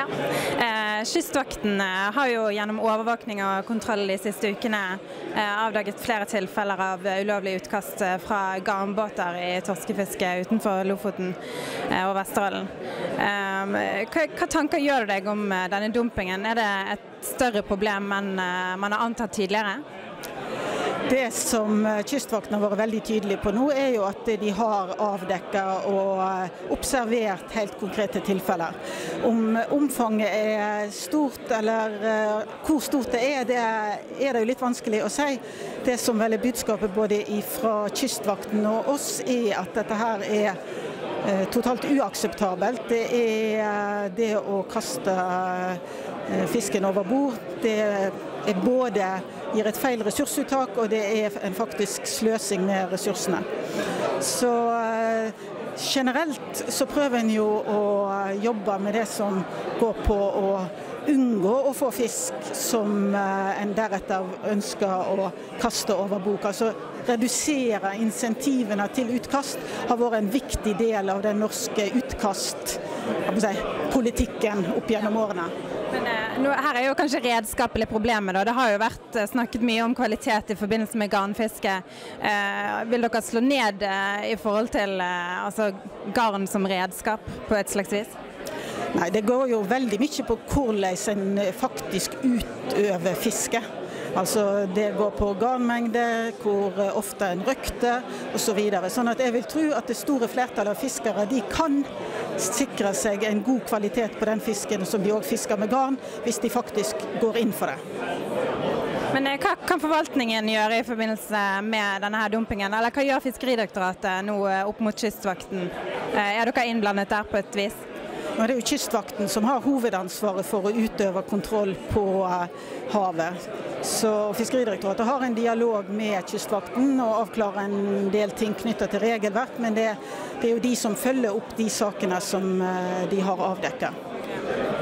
Ja. Eh, Kystvakten eh, har jo gjennom overvåkning og kontroll de siste ukene eh, avdaget flere tilfeller av eh, ulovlig utkast eh, fra garnbåter i torskefiske utenfor Lofoten eh, og Vesterålen. Eh, hva, hva tanker gjør du deg om denne dumpingen? Er det et større problem enn man har antatt tidligere? Det som eh, Kystvakten har vært veldig tydelig på nå, er jo at de har avdekka og eh, observert helt konkrete tilfeller. Om omfanget er stort eller eh, hvor stort det er, det er det jo litt vanskelig å si. Det som vel er budskapet både fra Kystvakten og oss, er at dette her er totalt uakseptabelt. Det er det å kaste fisken over bord. Det er både gir et feil ressursuttak, og det er en faktisk sløsing med ressursene. Så eh, generelt så prøver en jo å jobbe med det som går på å unngå å få fisk som eh, en deretter ønsker å kaste over bok. Altså redusere insentivene til utkast har vært en viktig del av den norske utkastpolitikken opp gjennom årene. Men eh, nå, Her er jo kanskje redskapet litt problemet. da. Det har jo vært eh, snakket mye om kvalitet i forbindelse med garnfiske. Eh, vil dere slå ned eh, i forhold til eh, altså, garn som redskap på et slags vis? Nei, Det går jo veldig mye på hvordan en faktisk utøver fiske. Altså Det går på garnmengde, hvor ofte en røkter osv. Så videre. sånn at jeg vil tro at det store flertallet av fiskere de kan sikre seg en god kvalitet på den fisken som de òg fisker med garn, hvis de faktisk går inn for det. Men eh, Hva kan forvaltningen gjøre i forbindelse med denne her dumpingen, eller hva gjør Fiskeridirektoratet nå eh, opp mot Kystvakten? Eh, er dere innblandet der på et vis? Nå er det jo Kystvakten som har hovedansvaret for å utøve kontroll på havet. Så Fiskeridirektoratet har en dialog med Kystvakten og avklarer en del ting knytta til regelverk. Men det, det, er jo de som følger opp de sakene som de har avdekka.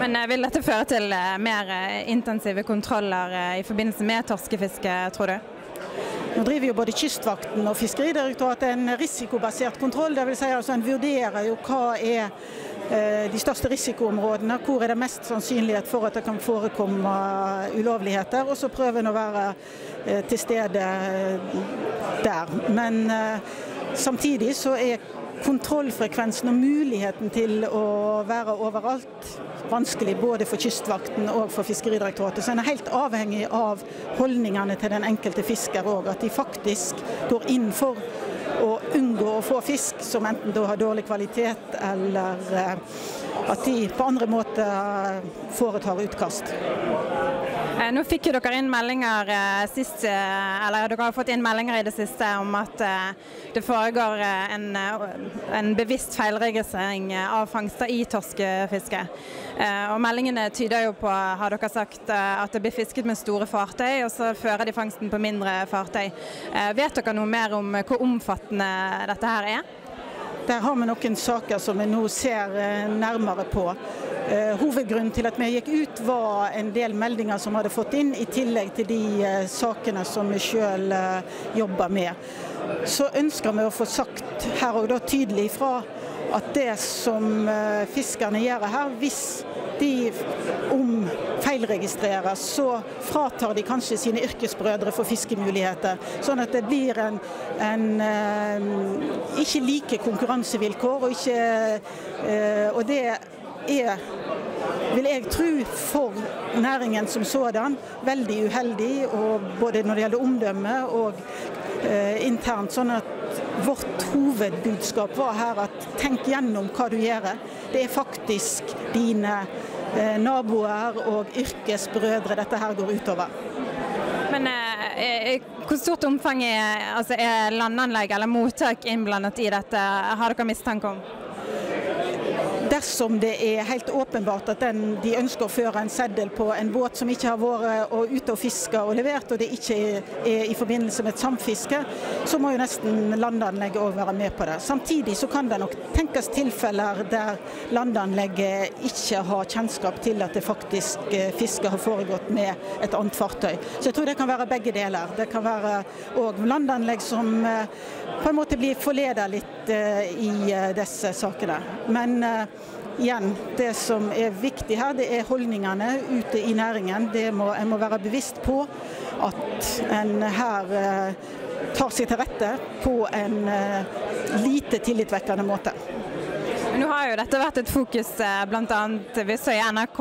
Men Vil dette føre til mer intensive kontroller i forbindelse med torskefiske, tror du? Nå driver jo både Kystvakten og Fiskeridirektoratet en risikobasert kontroll. Det vil si altså En vurderer jo hva er Eh, de største risikoområdene. Hvor er det mest sannsynlighet for at det kan forekomme ulovligheter. Og så prøver en å være eh, til stede eh, der. Men samtidig så er kontrollfrekvensen og muligheten til å være overalt vanskelig både for Kystvakten og for Fiskeridirektoratet. Så en er helt avhengig av holdningene til den enkelte fisker òg. At de faktisk går inn for å unngå å få fisk som enten da har dårlig kvalitet, eller eh, at de på andre måter foretar utkast. Eh, nå fikk dere inn meldinger eh, sist, eller dere har fått inn meldinger i det siste om at det foregår en, en bevisst feilregistrering av fangster i torskefisket. Og Meldingene tyder jo på har dere sagt, at det blir fisket med store fartøy, og så fører de fangsten på mindre fartøy. Vet dere noe mer om hvor omfattende dette her er? Der har vi noen saker som vi nå ser nærmere på. Eh, hovedgrunnen til at vi gikk ut, var en del meldinger som vi hadde fått inn, i tillegg til de eh, sakene som vi sjøl eh, jobber med. Så ønsker vi å få sagt her og da tydelig ifra at det som fiskerne gjør her, hvis de om feilregistrerer, så fratar de kanskje sine yrkesbrødre for fiskemuligheter. Sånn at det blir en, en ikke like konkurransevilkår. Og, ikke, og det er, vil jeg tro, for næringen som sådan veldig uheldig. Både når det gjelder omdømme og eh, internt. sånn at Vårt hovedbudskap var her at tenk gjennom hva du gjør. Det er faktisk dine eh, naboer og yrkesbrødre dette her går utover. Men eh, eh hvor stort omfang er, altså er landanlegg eller mottak innblandet i dette, har dere mistanke om? Dersom det er helt åpenbart at den, de ønsker å føre en seddel på en båt som ikke har vært og ute og fiska og levert, og det ikke er i forbindelse med et samfiske, så må jo nesten landanlegget òg være med på det. Samtidig så kan det nok tenkes tilfeller der landanlegget ikke har kjennskap til at det faktisk eh, fisket har foregått med et annet fartøy. Så jeg tror det kan være begge deler. Det kan være òg landanlegg som eh, på en måte blir forleda litt eh, i disse sakene. Men igjen, det som er viktig her, det er holdningene ute i næringen. Det må, en må være bevisst på at en her eh, tar seg til rette på en eh, lite tillitvekkende måte. Nå har jo dette vært et fokus eh, bl.a. vi så i NRK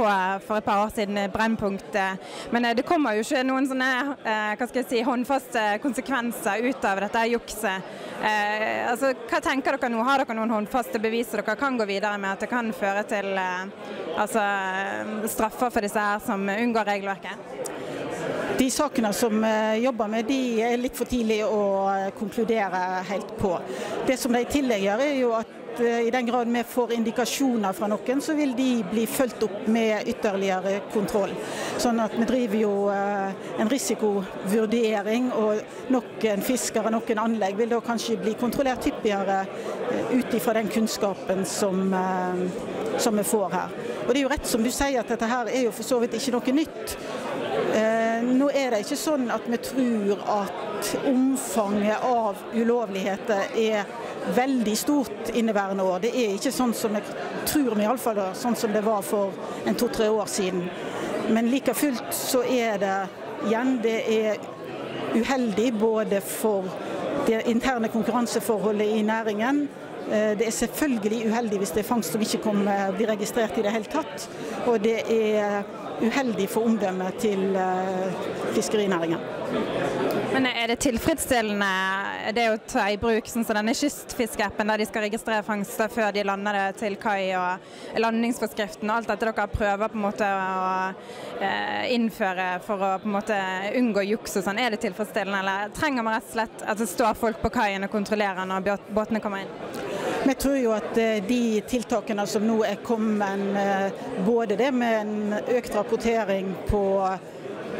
for et par år siden, Brennpunkt. eh, Men eh, det kommer jo ikke noen sånne eh, hva skal jeg si, håndfaste konsekvenser ut av dette jukset. Eh, altså, hva tenker dere nå? Har dere noen håndfaste bevis dere kan gå videre med at det kan føre til eh, altså, straffer for disse her som unngår regelverket? De sakene som jobber med, de er litt for tidlig å eh, konkludere helt på. Det som de i tillegg gjør, er jo at eh, i den grad vi får indikasjoner fra noen, så vil de bli fulgt opp med ytterligere kontroll. Sånn at vi driver jo eh, en risikovurdering, og noen fiskere, noen anlegg vil da kanskje bli kontrollert hyppigere ut ifra den kunnskapen som, som vi får her. Og det er jo rett som du sier at dette her er jo for så vidt ikke noe nytt. Eh, nå er det ikke sånn at vi tror at omfanget av ulovligheter er veldig stort inneværende år. Det er ikke sånn som jeg tror vi iallfall sånn som det var for en to-tre år siden. Men like fullt så er det igjen det er uheldig både for det interne konkurranseforholdet i næringen. Eh, det er selvfølgelig uheldig hvis det er fangst som ikke kommer, blir registrert i det hele tatt. Og det er uheldig for omdømmet til eh, fiskerinæringen. Men er det tilfredsstillende det å ta i bruk sånn som denne kystfiskeappen, der de skal registrere fangster før de lander det til kai, og landingsforskriften og alt dette dere prøver på en måte å eh, innføre for å på en måte unngå juks og sånn, er det tilfredsstillende, eller trenger man rett og slett at det står folk på kaien og kontrollerer når båtene kommer inn? Vi tror jo at eh, de tiltakene som nå er kommet, eh, både det med en økt rapportering på,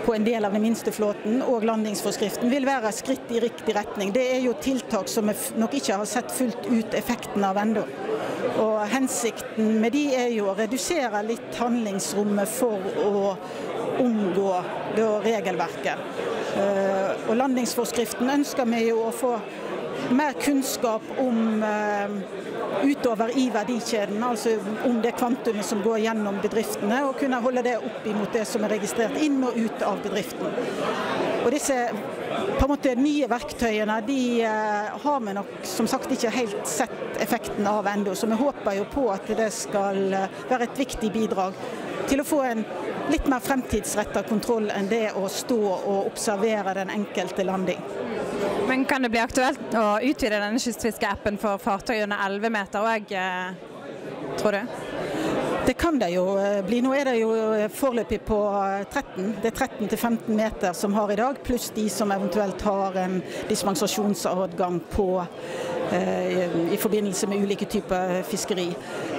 på en del av den minste flåten og landingsforskriften, vil være skritt i riktig retning. Det er jo tiltak som vi nok ikke har sett fullt ut effekten av ennå. Og Hensikten med de er jo å redusere litt handlingsrommet for å omgå regelverket. Eh, og Landingsforskriften ønsker vi jo å få mer kunnskap om uh, utover i verdikjeden, altså om det kvantumet som går gjennom bedriftene, og kunne holde det opp imot det som er registrert inn og ut av bedriften. Og disse på en måte nye verktøyene de uh, har vi nok som sagt ikke helt sett effekten av ennå, så vi håper jo på at det skal uh, være et viktig bidrag til å få en litt mer fremtidsretta kontroll enn det å stå og observere den enkelte landing. Men kan det bli aktuelt å utvide denne kystfiskeappen for fartøy under 11 meter òg, eh, tror du? Det kan det jo eh, bli. Nå er det jo eh, foreløpig på 13. Det er 13 til 15 meter som har i dag, pluss de som eventuelt har en dispensasjonsadgang på i forbindelse med ulike typer fiskeri.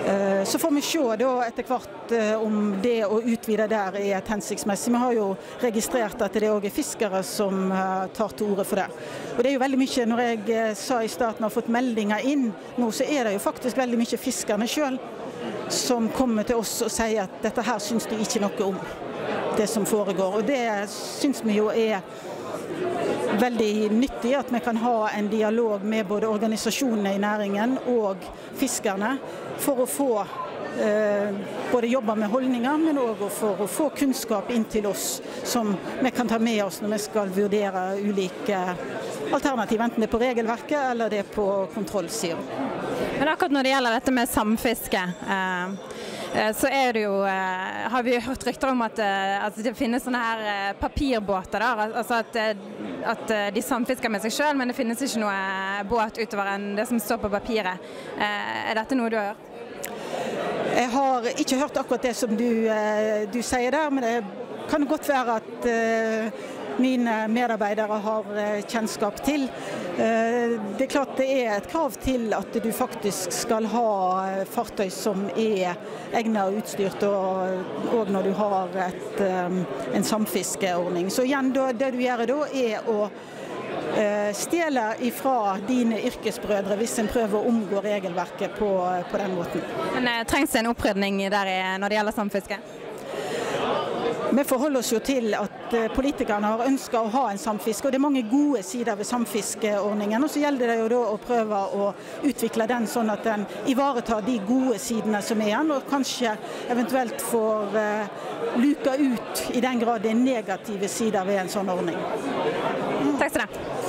Eh, så får vi se etter hvert eh, om det å utvide der er et hensiktsmessig. Vi har jo registrert at det òg er fiskere som tar til orde for det. Og det er jo veldig mye, Når jeg sa i starten har fått meldinger inn nå, så er det jo faktisk veldig mye fiskerne sjøl som kommer til oss og sier at dette her syns de ikke noe om, det som foregår. Og det syns vi jo er veldig nyttig at vi kan ha en dialog med både organisasjonene i næringen og fiskerne for å få eh, både jobbe med holdninger, men òg for å få kunnskap inn til oss som vi kan ta med oss når vi skal vurdere ulike alternativ, enten det er på regelverket eller det er på kontrollsida. Men akkurat når det gjelder dette med samfiske. Eh så er det jo eh, Har vi hørt rykter om at eh, altså det finnes sånne her papirbåter. Der, altså at, at de samfisker med seg sjøl, men det finnes ikke noe båt utover enn det som står på papiret. Er dette noe du har hørt? Jeg har ikke hørt akkurat det som du, du sier der, men det kan godt være at mine medarbeidere har kjennskap til. Eh, det er klart det er et krav til at du faktisk skal ha fartøy som er egnet og utstyrt, og, når du har et, eh, en samfiskeordning. Så igjen, det du gjør da, er å stjeler stjele ifra dine yrkesbrødre hvis en prøver å omgå regelverket på, på den måten. Men Trengs det en opprydning der når det gjelder samfiske? Vi forholder oss jo til at eh, politikerne har ønska å ha en samfiske, og det er mange gode sider ved samfiskeordningen. Og så gjelder det jo da å prøve å utvikle den sånn at den ivaretar de gode sidene som er igjen, og kanskje eventuelt får uh, luka ut i den grad det er negative sider ved en sånn ordning. Takk skal du ha.